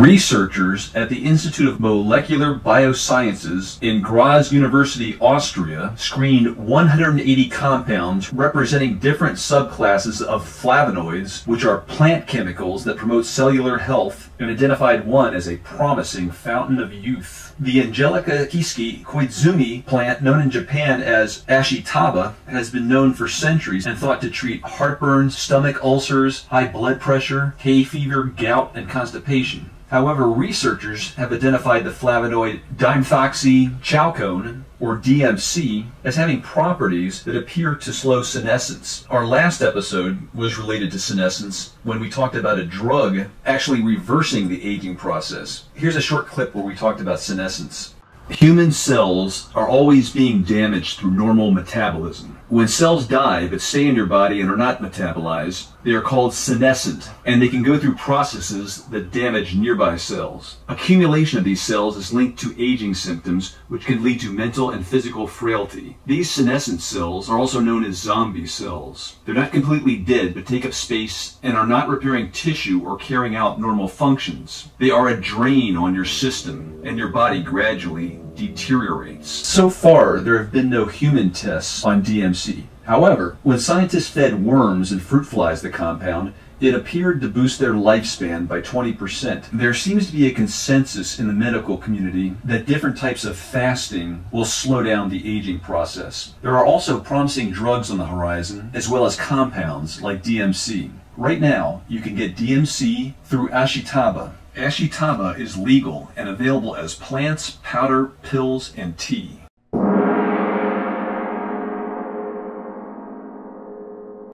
Researchers at the Institute of Molecular Biosciences in Graz University, Austria, screened 180 compounds representing different subclasses of flavonoids, which are plant chemicals that promote cellular health, and identified one as a promising fountain of youth. The Angelica keiskei koizumi plant, known in Japan as ashitaba, has been known for centuries and thought to treat heartburn, stomach ulcers, high blood pressure, hay fever, gout, and constipation. However, researchers have identified the flavonoid dimethoxychalcone, or DMC, as having properties that appear to slow senescence. Our last episode was related to senescence when we talked about a drug actually reversing the aging process. Here's a short clip where we talked about senescence. Human cells are always being damaged through normal metabolism. When cells die but stay in your body and are not metabolized, they are called senescent, and they can go through processes that damage nearby cells. Accumulation of these cells is linked to aging symptoms, which can lead to mental and physical frailty. These senescent cells are also known as zombie cells. They're not completely dead, but take up space and are not repairing tissue or carrying out normal functions. They are a drain on your system, and your body gradually deteriorates. So far, there have been no human tests on DMC. However, when scientists fed worms and fruit flies the compound, it appeared to boost their lifespan by 20%. There seems to be a consensus in the medical community that different types of fasting will slow down the aging process. There are also promising drugs on the horizon, as well as compounds like DMC. Right now, you can get DMC through Ashitaba. Ashitaba is legal and available as plants, powder, pills, and tea.